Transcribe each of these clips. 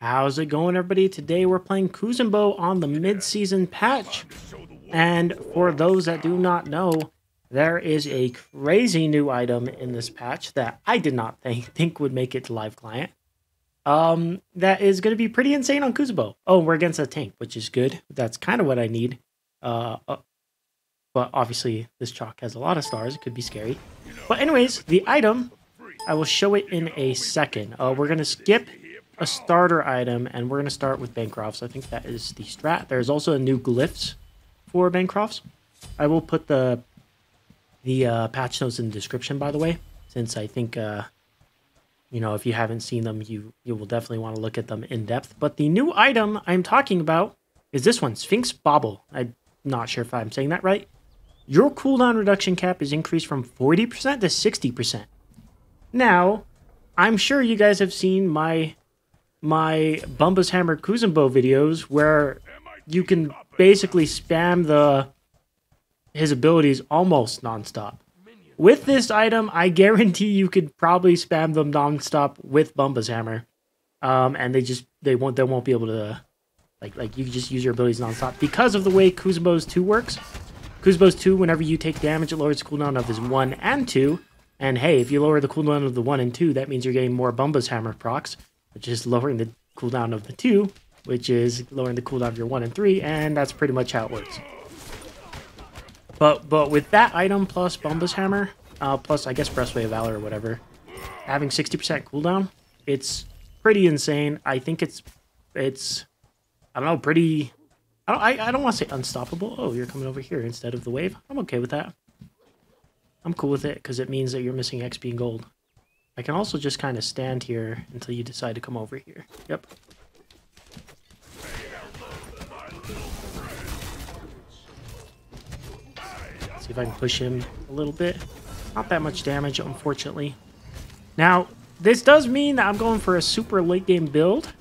How's it going, everybody? Today we're playing Kuzenbo on the mid-season patch. And for those that do not know, there is a crazy new item in this patch that I did not think, think would make it to live client. Um, that is going to be pretty insane on Kuzenbo. Oh, we're against a tank, which is good. That's kind of what I need. Uh, uh, but obviously, this Chaac has a lot of stars. It could be scary. But anyways, the item, I will show it in a second. Uh, we're going to skip a starter item, and we're going to start with Bancrofts. I think that is the strat. There's also a new glyphs for Bancrofts. I will put the the uh, patch notes in the description, by the way, since I think, uh, you know, if you haven't seen them, you, you will definitely want to look at them in depth. But the new item I'm talking about is this one, Sphinx Bauble. I'm not sure if I'm saying that right. Your cooldown reduction cap is increased from 40% to 60%. Now, I'm sure you guys have seen my my Bumba's Hammer Kuzenbo videos where you can basically spam the his abilities almost nonstop. With this item, I guarantee you could probably spam them nonstop with Bumba's Hammer, um, and they just they won't they won't be able to like like you can just use your abilities nonstop because of the way Kuzenbo's two works. Kuzenbo's two, whenever you take damage, it lowers the cooldown of his one and two. And hey, if you lower the cooldown of the one and two, that means you're getting more Bumba's Hammer procs which is lowering the cooldown of the two, which is lowering the cooldown of your one and three, and that's pretty much how it works. But but with that item plus Bumba's Hammer, uh, plus I guess Breastplate of Valor or whatever, having 60% cooldown, it's pretty insane. I think it's it's I don't know, pretty I don't I, I don't want to say unstoppable. Oh, you're coming over here instead of the wave. I'm okay with that. I'm cool with it because it means that you're missing XP and gold. I can also just kind of stand here until you decide to come over here. Yep. See if I can push him a little bit. Not that much damage, unfortunately. Now, this does mean that I'm going for a super late game build.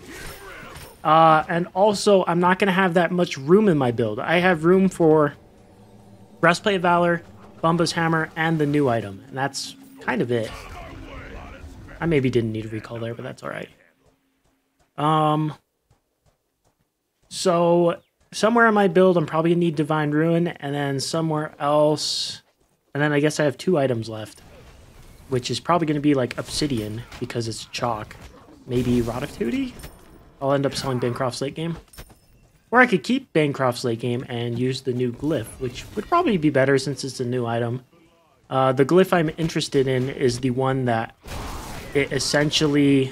Uh, and also, I'm not going to have that much room in my build. I have room for Breastplate Valor, Bumba's Hammer, and the new item. And that's kind of it. I maybe didn't need a recall there, but that's all right. Um, so somewhere in my build, I'm probably gonna need Divine Ruin, and then somewhere else, and then I guess I have two items left, which is probably gonna be like Obsidian because it's Chaac. Maybe Rod of Tahuti. I'll end up selling Bancroft's late game. Or I could keep Bancroft's late game and use the new glyph, which would probably be better since it's a new item. Uh, the glyph I'm interested in is the one that it essentially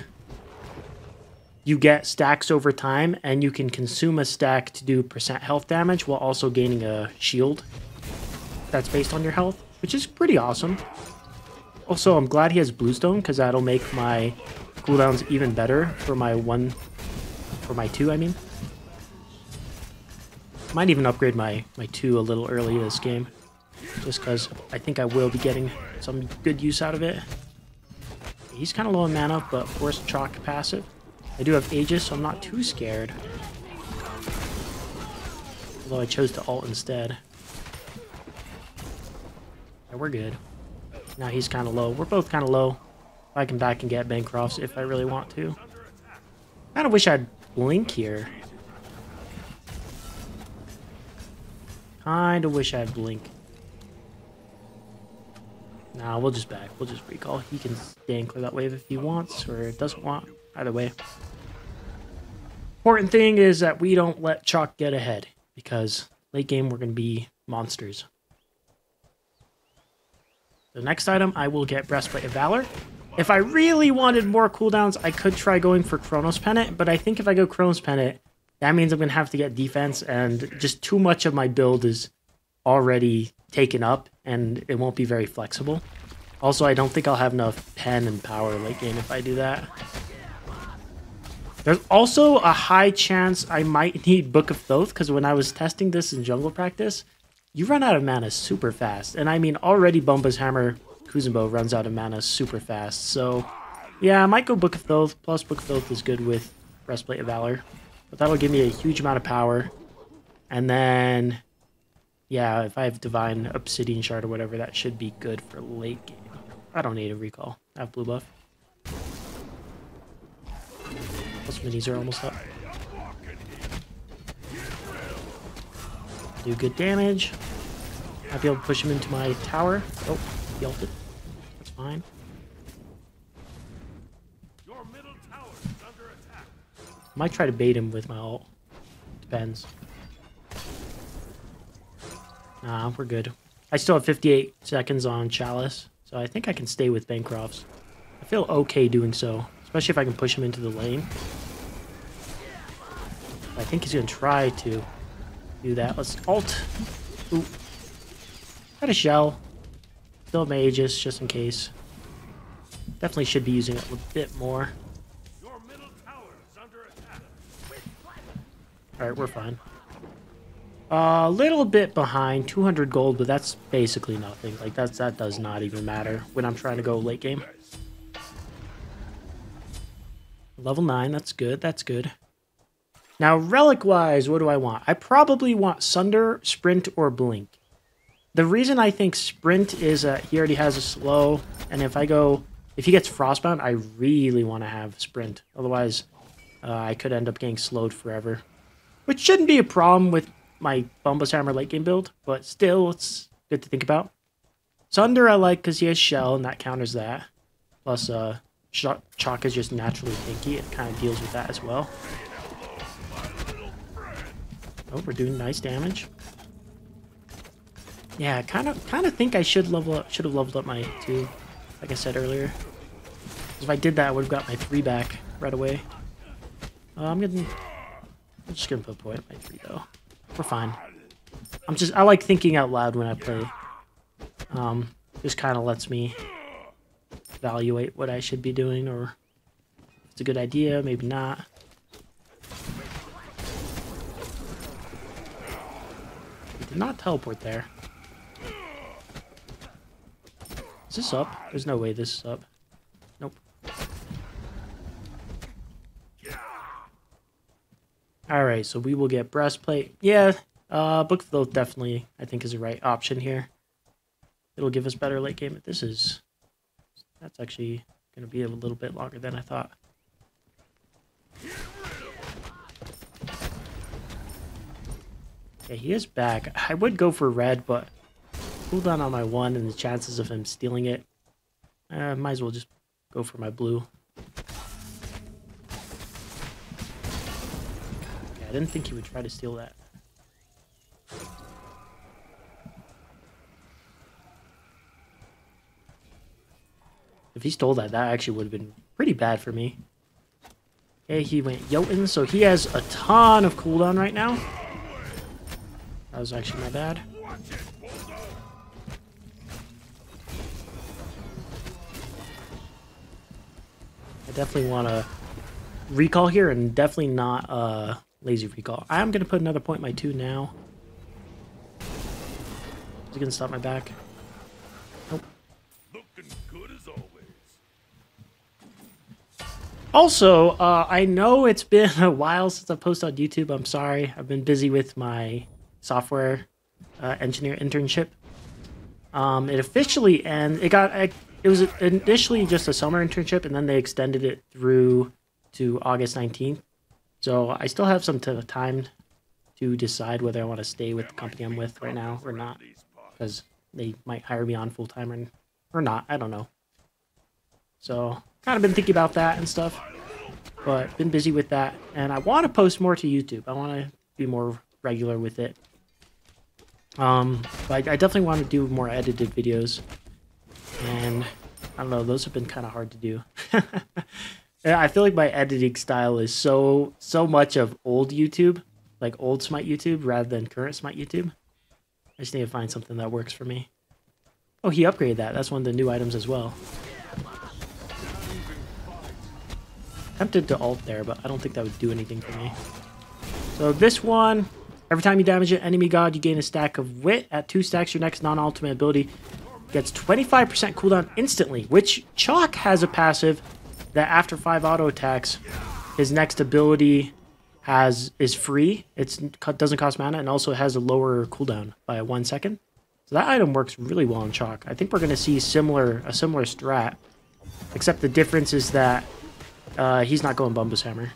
you get stacks over time and you can consume a stack to do percent health damage while also gaining a shield that's based on your health, which is pretty awesome. Also, I'm glad he has Bluestone because that'll make my cooldowns even better for my one, for my two, I mean. Might even upgrade my, my two a little early this game, just because I think I will be getting some good use out of it. He's kind of low in mana, but Force Chaac passive. I do have Aegis, so I'm not too scared. Although I chose to ult instead. Yeah, we're good. Now he's kind of low. We're both kind of low. I can back and get Bancrofts if I really want to. kind of wish I'd Blink here. Kind of wish I'd Blink. Nah, we'll just back. We'll just recall. He can stay and clear that wave if he wants or doesn't want. Either way. Important thing is that we don't let Chaac get ahead because late game we're going to be monsters. The next item, I will get Breastplate of Valor. If I really wanted more cooldowns, I could try going for Chronos Pendant, but I think if I go Chronos Pendant, that means I'm going to have to get defense, and just too much of my build is already taken up, and it won't be very flexible. Also, I don't think I'll have enough pen and power late game if I do that. There's also a high chance I might need Book of Thoth, because when I was testing this in jungle practice, you run out of mana super fast. And I mean, already Bumba's Hammer Kuzenbo runs out of mana super fast. So, yeah, I might go Book of Thoth. Plus, Book of Thoth is good with Breastplate of Valor. But that'll give me a huge amount of power. And then yeah, if I have Divine Obsidian Shard or whatever, that should be good for late game. I don't need a recall. I have blue buff. Plus minis are almost up. Do good damage. I'll be able to push him into my tower. Oh, he ulted. That's fine. Might try to bait him with my ult. Depends. Nah, we're good. I still have 58 seconds on Chalice, so I think I can stay with Bancrofts. I feel okay doing so, especially if I can push him into the lane. I think he's going to try to do that. Let's ult. Ooh. Got a shell. Still have Aegis, just in case. Definitely should be using it a bit more. Alright, we're fine. A little bit behind, 200 gold, but that's basically nothing. Like, that's, that does not even matter when I'm trying to go late game. Level 9, that's good, that's good. Now, relic-wise, what do I want? I probably want Sunder, Sprint, or Blink. The reason I think Sprint is, uh, he already has a slow, and if I go, if he gets Frostbound, I really want to have Sprint. Otherwise, uh, I could end up getting slowed forever. Which shouldn't be a problem with my Hammer late game build, but still, it's good to think about. Sunder I like because he has Shell, and that counters that. Plus, uh, Chaac is just naturally tanky. It kind of deals with that as well. Oh, we're doing nice damage. Yeah, kind of, kind of think I should level up. Should have leveled up my two, like I said earlier. If I did that, I would have got my three back right away. Uh, I'm gonna I'm just gonna put point by three though. We're fine. I'm just I like thinking out loud when I play. Um, just kind of lets me evaluate what I should be doing or it's a good idea, maybe not. Did not teleport there. Is this up? There's no way this is up. Alright, so we will get breastplate. Yeah, uh, Book of Thoth definitely, I think, is the right option here. It'll give us better late game. This is... That's actually going to be a little bit longer than I thought. Yeah, he is back. I would go for red, but cooldown on my one and the chances of him stealing it. Uh, might as well just go for my blue. Didn't think he would try to steal that. If he stole that, that actually would have been pretty bad for me. Okay, he went Jotun, so he has a ton of cooldown right now. That was actually my bad. I definitely want to recall here and definitely not uh, Lazy recall. I'm going to put another point in my two now. Is he going to stop my back? Nope. Also, uh, I know it's been a while since I posted on YouTube. I'm sorry. I've been busy with my software uh, engineer internship. Um, it officially and it got it was initially just a summer internship, and then they extended it through to August 19th. So I still have some time to decide whether I want to stay with the company I'm with right now or not, because they might hire me on full time or, or not. I don't know. So kind of been thinking about that and stuff, but been busy with that. And I want to post more to YouTube. I want to be more regular with it. Um, but I, I definitely want to do more edited videos. And I don't know, those have been kind of hard to do. I feel like my editing style is so so much of old YouTube, like old Smite YouTube, rather than current Smite YouTube. I just need to find something that works for me. Oh, he upgraded that. That's one of the new items as well. Tempted to alt there, but I don't think that would do anything for me. So this one, every time you damage an enemy god, you gain a stack of wit. At two stacks, your next non-ultimate ability gets 25% cooldown instantly, which Chaac has a passive that after five auto attacks, his next ability has is free. It doesn't cost mana and also has a lower cooldown by one second. So that item works really well in Chaac. I think we're going to see similar a similar strat, except the difference is that uh, he's not going Bumba's Hammer.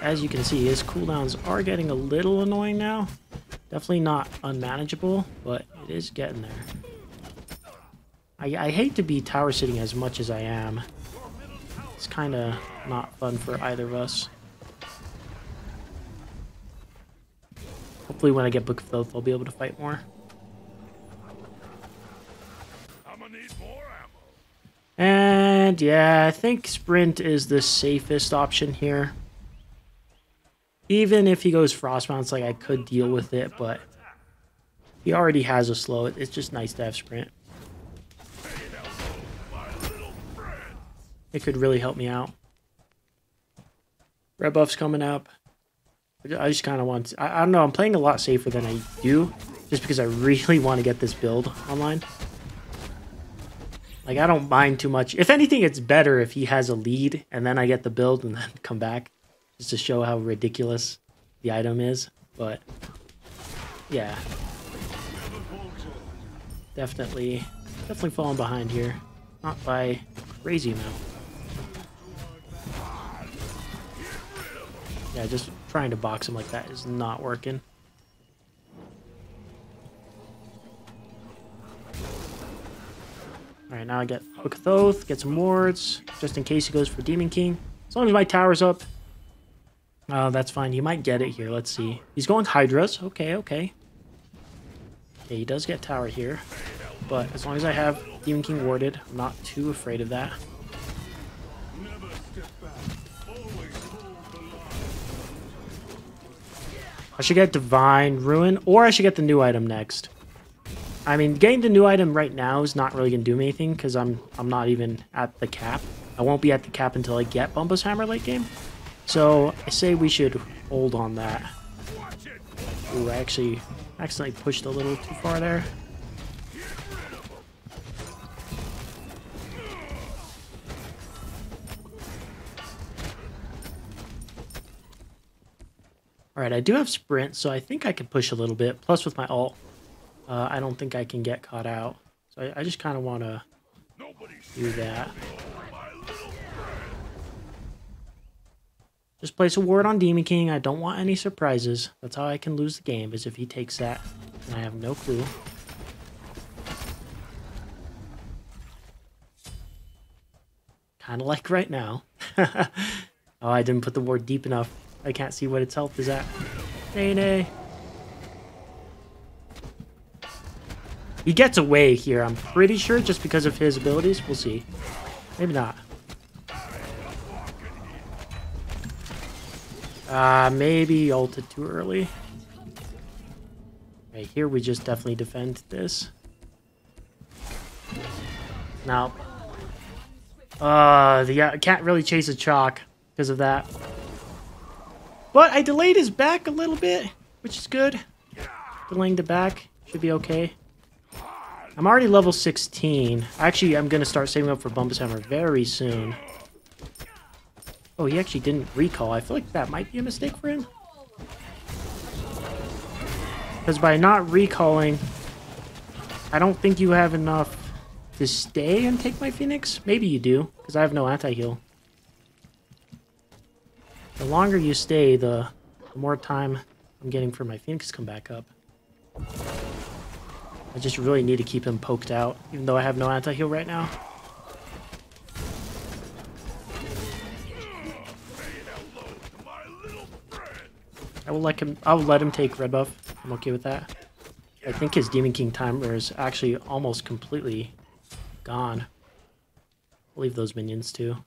As you can see, his cooldowns are getting a little annoying now. Definitely not unmanageable, but it is getting there. I, I hate to be tower sitting as much as I am. It's kind of not fun for either of us. Hopefully when I get Book of Thoth, I'll be able to fight more. And yeah, I think Sprint is the safest option here. Even if he goes Frostbound, it's like I could deal with it, but he already has a slow. It's just nice to have Sprint. It could really help me out. Red buff's coming up. I just kind of want to, I, I don't know, I'm playing a lot safer than I do. Just because I really want to get this build online. Like, I don't mind too much. If anything, it's better if he has a lead, and then I get the build and then come back. Just to show how ridiculous the item is. But, yeah. Definitely, definitely falling behind here. Not by crazy amount. Yeah, just trying to box him like that is not working. Alright, now I get Book of Thoth, get some wards, just in case he goes for Demon King. As long as my tower's up, uh, that's fine. He might get it here. Let's see. He's going Hydras. Okay, okay. Okay, he does get tower here. But as long as I have Demon King warded, I'm not too afraid of that. I should get Divine Ruin, or I should get the new item next. I mean, getting the new item right now is not really going to do me anything, because I'm, I'm not even at the cap. I won't be at the cap until I get Bumba's Hammer late game. So, I say we should hold on that. Ooh, I actually accidentally pushed a little too far there. Alright, I do have sprint, so I think I can push a little bit. Plus with my ult, uh, I don't think I can get caught out. So I, I just kind of want to do that. Just place a ward on Demon King. I don't want any surprises. That's how I can lose the game, is if he takes that. And I have no clue. Kind of like right now. oh, I didn't put the ward deep enough. I can't see what its health is at. Nay, nay. He gets away here, I'm pretty sure, just because of his abilities. We'll see. Maybe not. Uh, maybe ulted too early. Right here we just definitely defend this. Now, uh, the uh, can't really chase a Chaac because of that. But I delayed his back a little bit, which is good. Delaying the back should be okay. I'm already level 16. Actually, I'm going to start saving up for Bumba's Hammer very soon. Oh, he actually didn't recall. I feel like that might be a mistake for him. Because by not recalling, I don't think you have enough to stay and take my Phoenix. Maybe you do, because I have no anti-heal. The longer you stay, the, the more time I'm getting for my Phoenix to come back up. I just really need to keep him poked out, even though I have no anti-heal right now. I will let him I will let him take red buff. I'm okay with that. I think his Demon King timer is actually almost completely gone. I'll leave those minions too.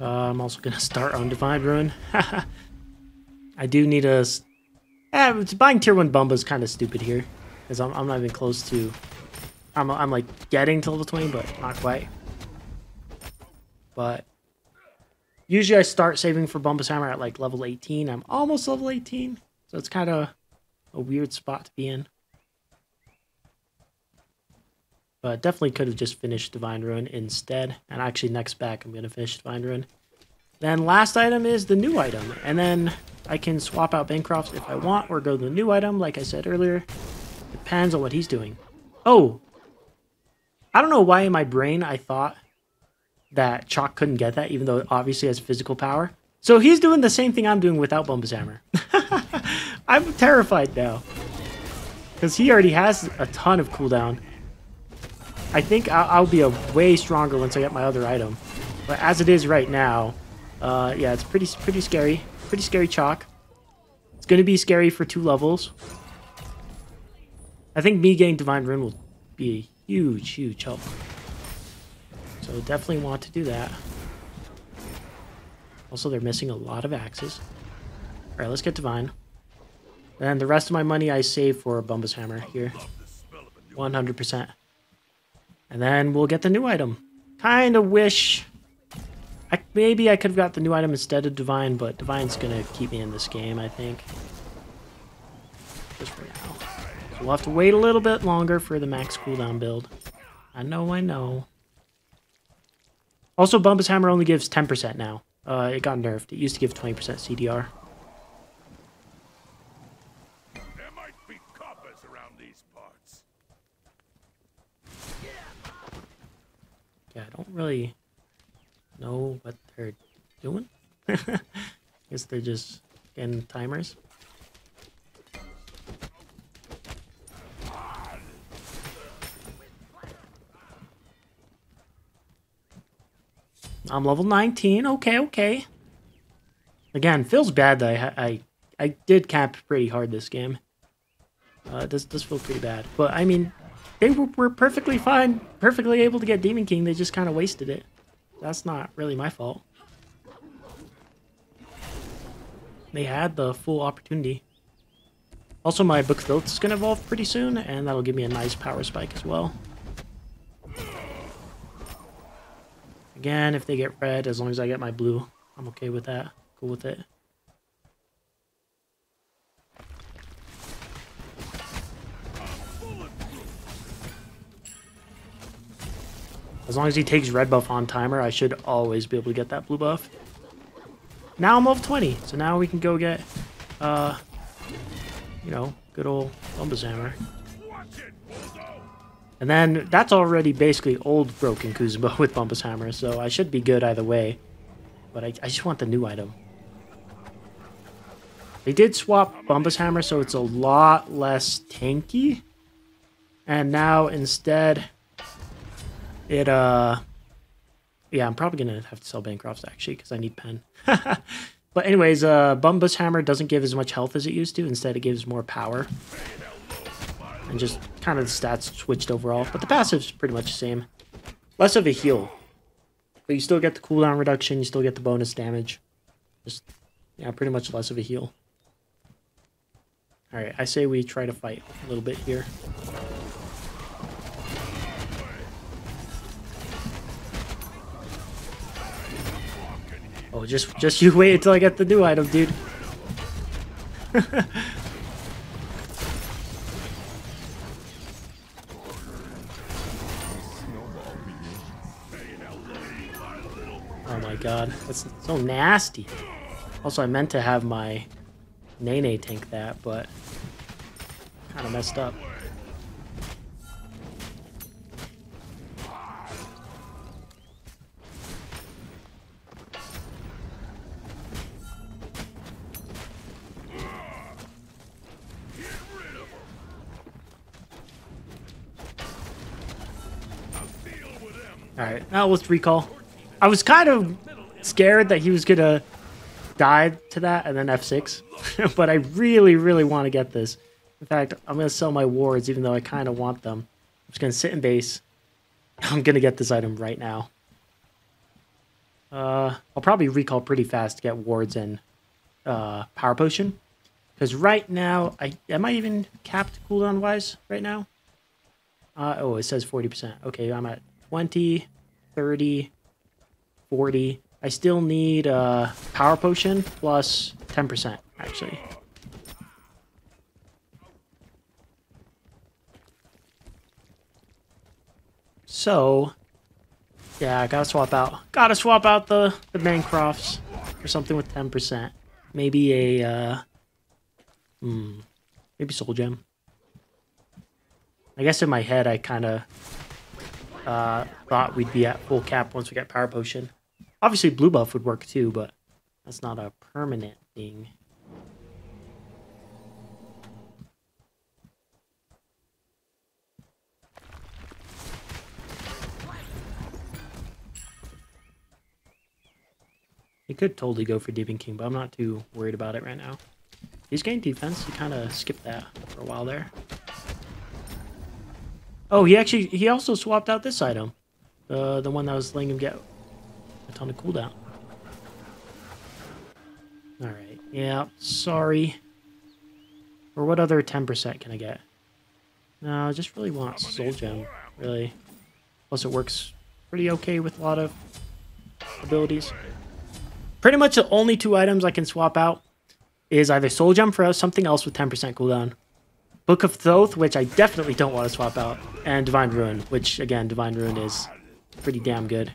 Uh, I'm also going to start on Divine Ruin. I do need a... Eh, buying tier 1 Bumba is kind of stupid here. Because I'm, I'm not even close to... I'm, I'm like getting to level 20, but not quite. But... Usually I start saving for Bumba's Hammer at like level 18. I'm almost level 18. So it's kind of a weird spot to be in. But definitely could have just finished Divine Ruin instead. And actually next back I'm going to finish Divine Ruin. Then last item is the new item. And then I can swap out Bancroft if I want or go to the new item, like I said earlier. Depends on what he's doing. Oh! I don't know why in my brain I thought that Chaac couldn't get that, even though it obviously has physical power. So he's doing the same thing I'm doing without Bumba's Hammer. I'm terrified now. Because he already has a ton of cooldown. I think I'll, I'll, be a way stronger once I get my other item. But as it is right now, uh, yeah, it's pretty pretty scary. Pretty scary Chaac. It's going to be scary for two levels. I think me getting Divine Ruin will be a huge, huge help. So definitely want to do that. Also, they're missing a lot of axes. Alright, let's get Divine. And the rest of my money I save for a Bumba's Hammer here. 100%. And then we'll get the new item. Kind of wish... I, maybe I could have got the new item instead of Divine, but Divine's going to keep me in this game, I think. Just for now. So we'll have to wait a little bit longer for the max cooldown build. I know, I know. Also, Bumba's Hammer only gives 10% now. Uh, it got nerfed. It used to give 20% CDR. Yeah, I don't really know what they're doing. Guess they're just getting timers. I'm level 19. Okay, okay. Again, feels bad that I I, I did cap pretty hard this game. Uh, this does feel pretty bad. But, I mean, they were, were perfectly fine, perfectly able to get Demon King. They just kind of wasted it. That's not really my fault. They had the full opportunity. Also, my Book of is going to evolve pretty soon, and that'll give me a nice power spike as well. Again, if they get red, as long as I get my blue, I'm okay with that. Cool with it. As long as he takes red buff on timer, I should always be able to get that blue buff. Now I'm level 20, so now we can go get, uh, you know, good old Bumba's Hammer. And then that's already basically old broken Kuzenbo with Bumba's Hammer, so I should be good either way. But I, I just want the new item. They did swap Bumba's Hammer, so it's a lot less tanky. And now instead, it, uh... Yeah, I'm probably going to have to sell Bancrofts, actually, because I need pen. but anyways, uh, Bumba's Hammer doesn't give as much health as it used to. Instead, it gives more power and just kind of the stats switched overall. But the passive's pretty much the same. Less of a heal. But you still get the cooldown reduction, you still get the bonus damage. Just, yeah, pretty much less of a heal. Alright, I say we try to fight a little bit here. Oh, just just you wait until I get the new item, dude. Oh my god. That's so nasty. Also, I meant to have my Nene tank that, but kind of messed up. Alright, now let's recall. I was kind of scared that he was gonna die to that and then F6. but I really, really want to get this. In fact, I'm gonna sell my wards even though I kind of want them. I'm just gonna sit in base. I'm gonna get this item right now. Uh, I'll probably recall pretty fast to get wards and uh, power potion. Because right now, I am I even capped cooldown wise right now? Uh, oh, it says 40%. Okay, I'm at 20, 30, 40. I still need a power potion plus 10%, actually. So, yeah, I gotta swap out. Gotta swap out the, the Bancrofts. for something with 10%. Maybe a, uh, hmm, maybe Soul Gem. I guess in my head, I kind of uh, thought we'd be at full cap once we get Power Potion. Obviously, Blue Buff would work too, but that's not a permanent thing. He could totally go for Demon King, but I'm not too worried about it right now. He's getting defense. He kind of skipped that for a while there. Oh, he actually, he also swapped out this item. Uh, the one that was letting him get a ton of cooldown. Alright, yeah, sorry. Or what other 10% can I get? No, I just really want Soul Gem, really. Plus it works pretty okay with a lot of abilities. Pretty much the only two items I can swap out is either Soul Gem for something else with 10% cooldown, Book of Thoth, which I definitely don't want to swap out, and Divine Ruin, which, again, Divine Ruin is pretty damn good.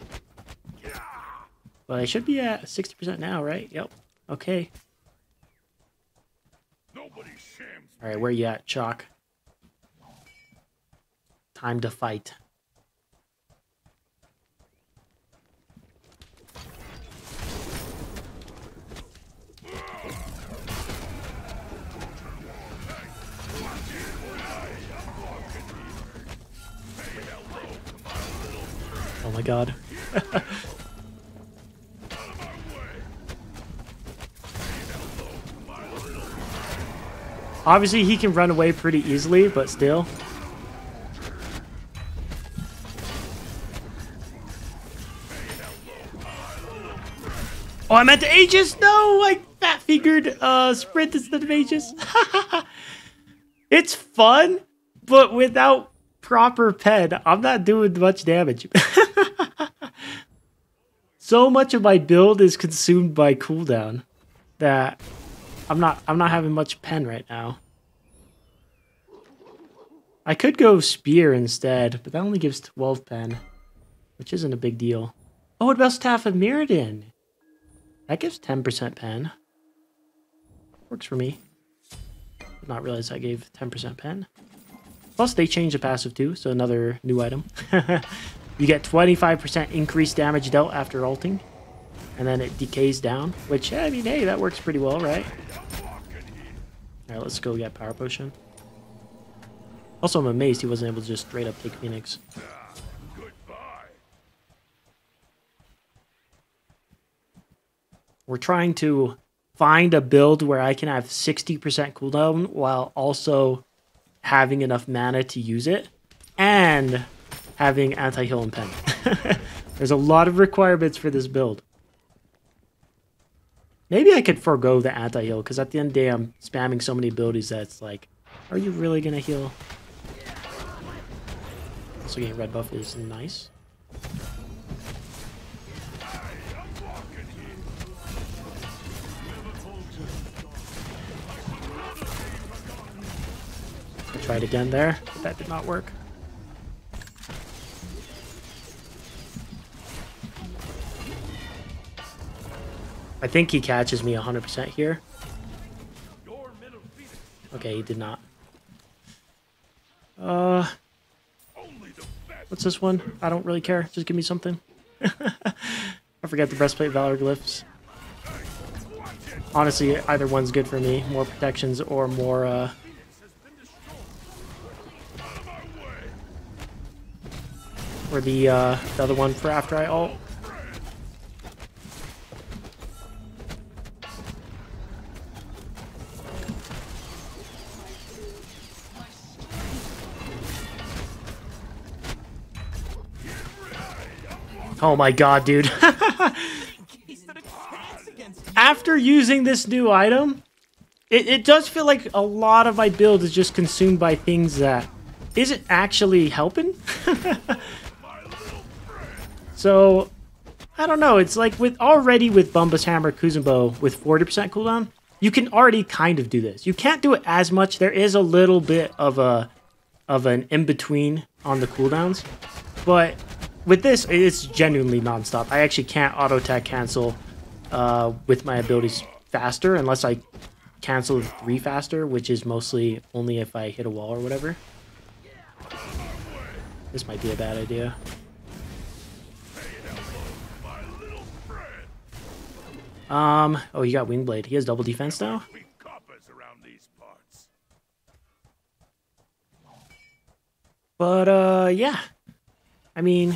But I should be at 60% now, right? Yep. Okay. Alright, where you at, Chaac? Time to fight. Oh my god. Obviously, he can run away pretty easily, but still. Oh, I meant the Aegis! No! I fat figured uh, sprint instead of Aegis. it's fun, but without proper pen, I'm not doing much damage. so much of my build is consumed by cooldown that I'm not I'm not having much pen right now. I could go spear instead, but that only gives 12 pen, which isn't a big deal. Oh, what about Staff of Myrddin? That gives 10% pen. Works for me. Did not realize I gave 10% pen. Plus, they changed the passive too, so another new item. you get 25% increased damage dealt after ulting, and then it decays down, which, I mean, hey, that works pretty well, right? Alright, let's go get Power Potion. Also, I'm amazed he wasn't able to just straight up take Phoenix. We're trying to find a build where I can have 60% cooldown while also having enough mana to use it and having anti-heal and pen. There's a lot of requirements for this build. Maybe I could forego the anti-heal, because at the end of the day, I'm spamming so many abilities that it's like, are you really going to heal? Also getting red buff is nice. I tried again there, but that did not work. I think he catches me 100% here. Okay, he did not. Uh, what's this one? I don't really care. Just give me something. I forget the breastplate valor glyphs. Honestly, either one's good for me. More protections or more, uh... Or the, uh, the other one for after I ult. Oh my god, dude. After using this new item, it, it does feel like a lot of my build is just consumed by things that isn't actually helping. so, I don't know. It's like with already with Bumba's Hammer Kuzenbo with 40% cooldown, you can already kind of do this. You can't do it as much. There is a little bit of a of an in-between on the cooldowns. But with this, it's genuinely nonstop. I actually can't auto attack cancel uh, with my abilities faster, unless I cancel three faster, which is mostly only if I hit a wall or whatever. This might be a bad idea. Um, oh, he got Wingblade. He has double defense now? But, uh, yeah. I mean...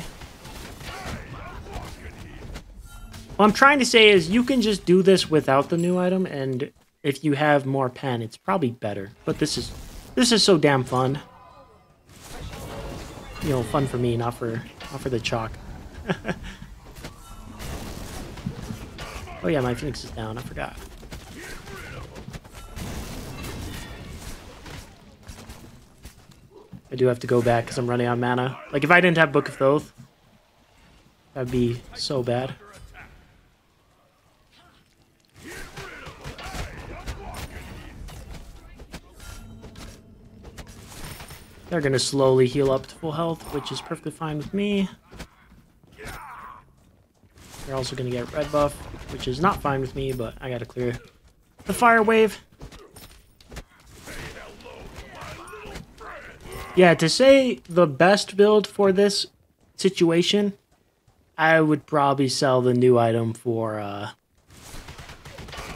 What I'm trying to say is you can just do this without the new item, and if you have more pen, it's probably better. But this is this is so damn fun. You know, fun for me, not for not for the Chaac. oh yeah, my Phoenix is down, I forgot. I do have to go back because I'm running on mana. Like, if I didn't have Book of Thoth, that'd be so bad. They're to slowly heal up to full health, which is perfectly fine with me. They're also to get red buff, which is not fine with me, but I got to clear the fire wave. Yeah, to say the best build for this situation, I would probably sell the new item for, uh,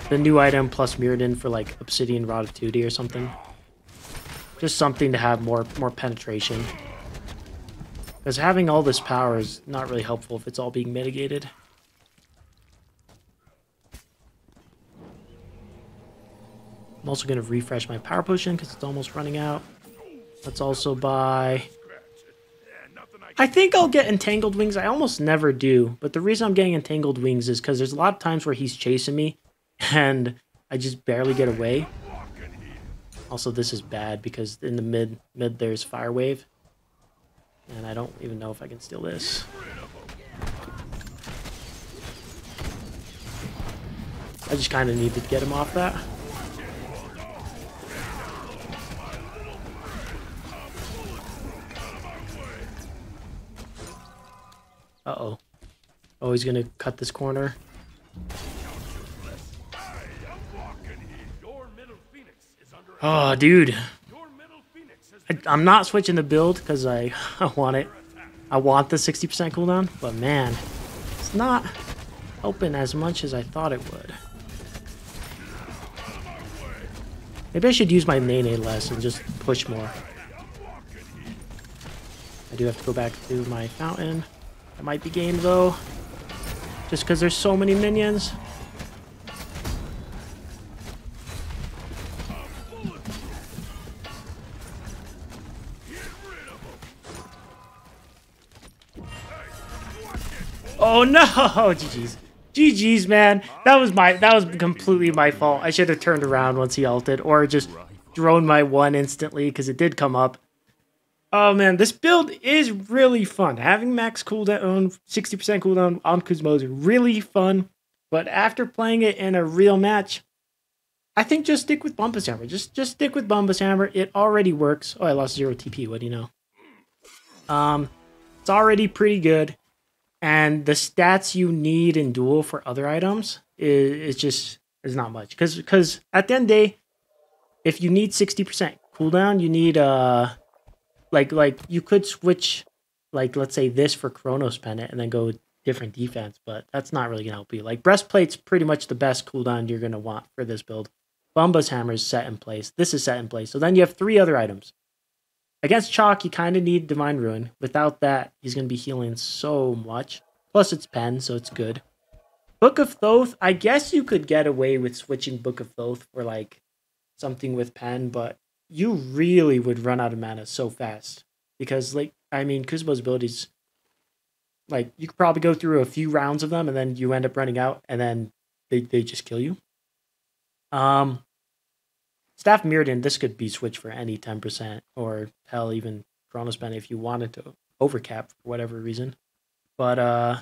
the new item plus Myrddin for, like, Obsidian Rod of Tahuti or something. Just something to have more more penetration. Because having all this power is not really helpful if it's all being mitigated. I'm also going to refresh my power potion because it's almost running out. Let's also buy... I think I'll get Entangled Wings. I almost never do. But the reason I'm getting Entangled Wings is because there's a lot of times where he's chasing me and I just barely get away. Also, this is bad because in the mid mid there's Fire Wave. And I don't even know if I can steal this. I just kind of need to get him off that. Uh-oh. Oh, he's gonna cut this corner. Oh, dude. I, am not switching the build because I, I want it. I want the 60% cooldown, but man, it's not helping as much as I thought it would. Maybe I should use my Nene less and just push more. I do have to go back to my fountain. That might be game though. Just because there's so many minions. Oh no! GG's. GG's, man. That was my that was completely my fault. I should have turned around once he ulted, or just drone my one instantly because it did come up. Oh man, this build is really fun. Having max cooldown, 60% cooldown on Kuzenbo is really fun. But after playing it in a real match, I think just stick with Bumba's Hammer. Just just stick with Bumba's Hammer. It already works. Oh, I lost zero TP. What do you know? Um, it's already pretty good and the stats you need in duel for other items is, is just is not much. Because because at the end the day if you need 60% cooldown you need uh like like you could switch like let's say this for Chronos Pendant and then go different defense but that's not really gonna help you. Like breastplate's pretty much the best cooldown you're gonna want for this build. Bumba's hammer is set in place. This is set in place. So then you have three other items Against Chaac, you kind of need Divine Ruin. Without that, he's going to be healing so much. Plus, it's Pen, so it's good. Book of Thoth, I guess you could get away with switching Book of Thoth for, like, something with Pen, but you really would run out of mana so fast. Because, like, I mean, Kuzenbo's abilities, like, you could probably go through a few rounds of them, and then you end up running out, and then they, they just kill you. Um, Staff Myrddin, this could be switched for any 10%, or hell, even Chronos Pen if you wanted to overcap for whatever reason. But uh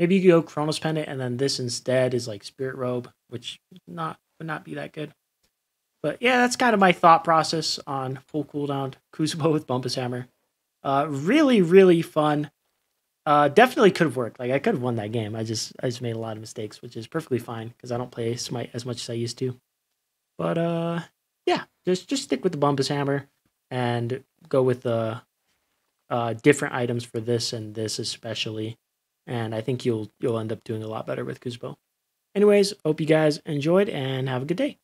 maybe you could go Chronos Pendant and then this instead is like Spirit Robe, which not would not be that good. But yeah, that's kind of my thought process on full cooldown Kuzenbo with Bumba's Hammer. Uh really, really fun. uh, definitely could have worked. Like I could have won that game. I just I just made a lot of mistakes, which is perfectly fine because I don't play Smite as much as I used to. But uh, yeah, just just stick with the Bumba's Hammer and go with the uh, different items for this and this especially. And I think you'll you'll end up doing a lot better with Kuzenbo. Anyways, hope you guys enjoyed and have a good day.